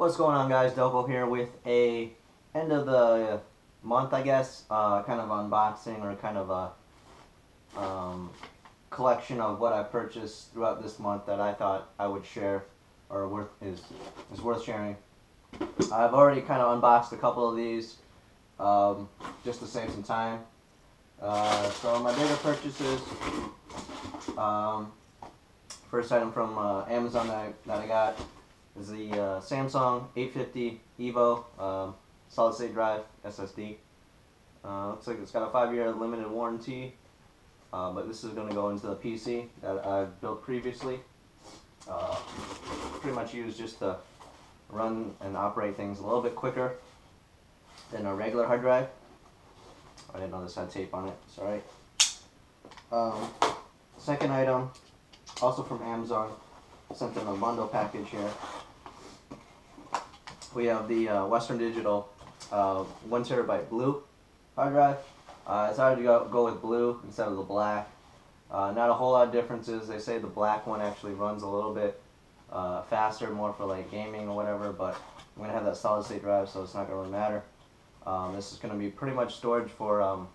What's going on guys, Delco here with a end of the month I guess, uh, kind of unboxing or kind of a um, collection of what I purchased throughout this month that I thought I would share or worth is, is worth sharing. I've already kind of unboxed a couple of these um, just to save some time. Uh, so my bigger purchases, um, first item from uh, Amazon that I, that I got is the uh, Samsung 850 EVO um, solid state drive SSD. Uh, looks like it's got a five year limited warranty, uh, but this is going to go into the PC that I've built previously. Uh, pretty much used just to run and operate things a little bit quicker than a regular hard drive. I didn't know this had tape on it, sorry. Um, second item, also from Amazon, sent in a bundle package here. We have the uh, Western Digital uh, one terabyte blue hard drive. Uh, I decided to go, go with blue instead of the black. Uh, not a whole lot of differences. They say the black one actually runs a little bit uh, faster, more for like gaming or whatever, but I'm going to have that solid state drive, so it's not going to really matter. Um, this is going to be pretty much storage for um,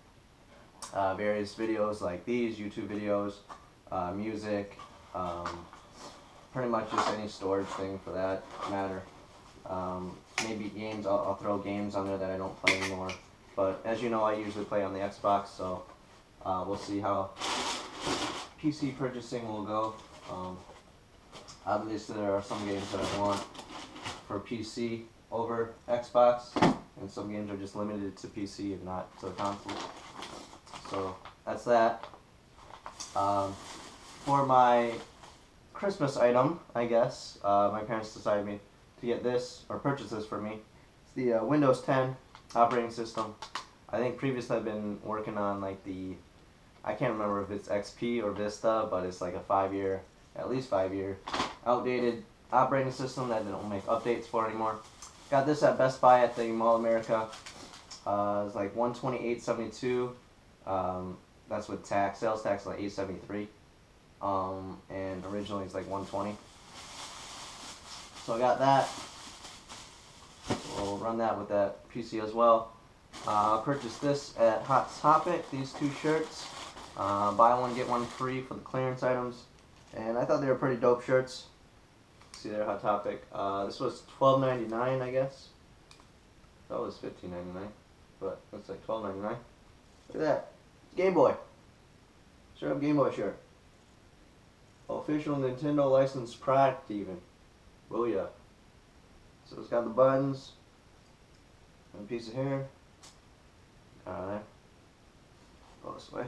uh, various videos like these, YouTube videos, uh, music, um, pretty much just any storage thing for that matter. Um, maybe games, I'll, I'll, throw games on there that I don't play anymore. But as you know, I usually play on the Xbox, so uh, we'll see how PC purchasing will go. Um, obviously, there are some games that I want for PC over Xbox, and some games are just limited to PC and not to the console. So that's that. Um, for my Christmas item, I guess, uh, my parents decided me get this or purchase this for me. It's the uh, Windows 10 operating system. I think previously I've been working on like the, I can't remember if it's XP or Vista, but it's like a five year, at least five year, outdated operating system that they don't make updates for anymore. Got this at Best Buy at the Mall America. Uh, it's like 128.72. Um, that's with tax. Sales tax like 873. Um, and originally it's like 120. So I got that. We'll run that with that PC as well. Uh, purchased this at Hot Topic, these two shirts. Uh, buy one, get one free for the clearance items. And I thought they were pretty dope shirts. See there, Hot Topic. Uh, this was $12.99, I guess. That was $15.99, but looks like $12.99. Look at that. Game Boy. Up Game Boy shirt. Official Nintendo licensed product even. Booyah. So it's got the buttons, and a piece of hair. There. Go this way.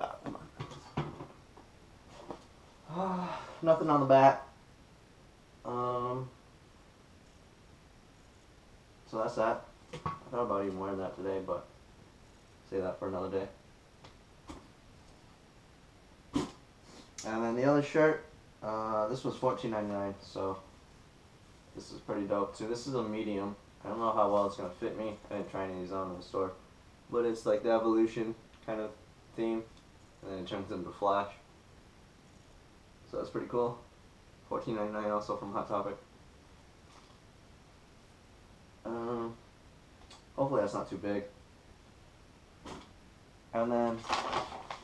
Ah, come on. Ah, nothing on the back. Um. So that's that. I thought about even wearing that today, but say that for another day. And then the other shirt uh, this was $14.99, so this is pretty dope too. This is a medium. I don't know how well it's going to fit me. I didn't try any of these on in the store. But it's like the evolution kind of theme. And then it turns into Flash. So that's pretty cool. $14.99 also from Hot Topic. Um, hopefully that's not too big. And then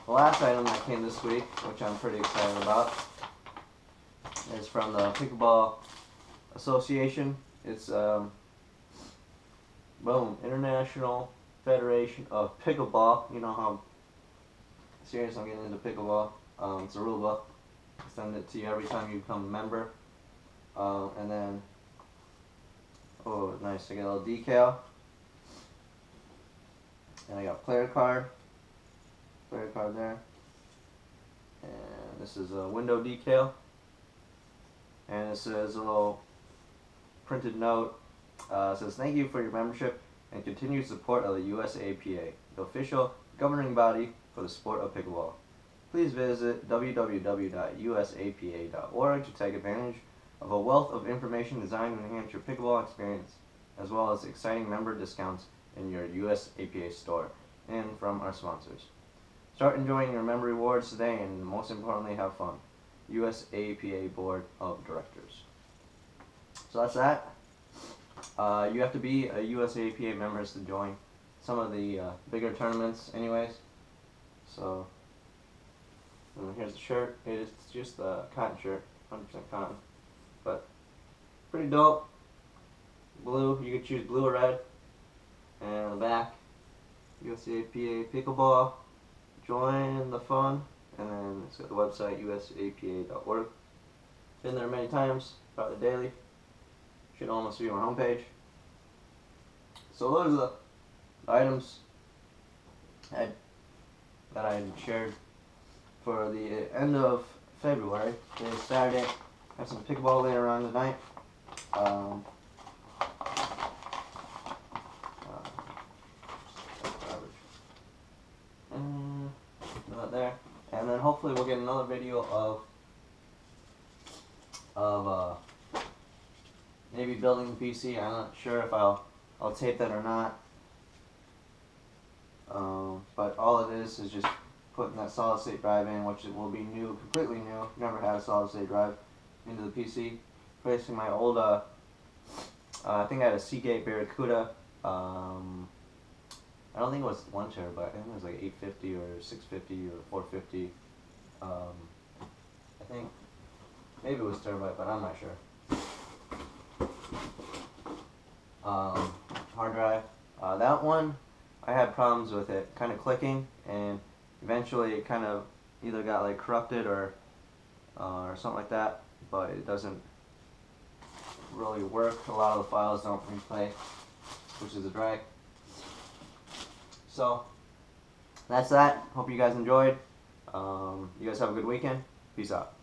the last item that came this week, which I'm pretty excited about, is from the Pickleball Association. It's um, boom International Federation of Pickleball. You know how serious I'm getting into pickleball. Um, it's a rule book. I send it to you every time you become a member. Uh, and then, oh, nice. I got a little decal. And I got player card. Player card there. And this is a window decal and it says a little printed note. Uh, says thank you for your membership and continued support of the USAPA, the official governing body for the sport of pickleball. Please visit www.usapa.org to take advantage of a wealth of information designed to enhance your pickleball experience, as well as exciting member discounts in your USAPA store, and from our sponsors. Start enjoying your member rewards today and most importantly have fun. USAPA Board of Directors. So that's that. Uh, you have to be a USAPA member to join some of the uh, bigger tournaments, anyways. So, here's the shirt. It's just a cotton shirt, 100% cotton, but pretty dope. Blue, you could choose blue or red. And on the back, USAPA pickleball. Join the fun, and then it's got the website usapa.org. Been there many times, probably daily. Should almost be on my homepage. So those are the items I, that I shared for the end of February. Today's Saturday. Have some pickleball later on tonight. Um, mm, not there. And then hopefully we'll get another video of of uh, maybe building the PC. I'm not sure if I'll I'll tape that or not. Um, but all it is is just putting that solid state drive in, which it will be new, completely new. Never had a solid state drive into the PC. Replacing my old, uh, uh, I think I had a Seagate Barracuda. Um, I don't think it was one terabyte. I think it was like 850 or 650 or 450. Um, I think maybe it was terabyte, but I'm not sure. Um, hard drive. Uh, that one, I had problems with it kind of clicking, and eventually it kind of either got like corrupted or uh, or something like that. But it doesn't really work. A lot of the files don't replay, which is a drag. So that's that. Hope you guys enjoyed. Um, you guys have a good weekend. Peace out.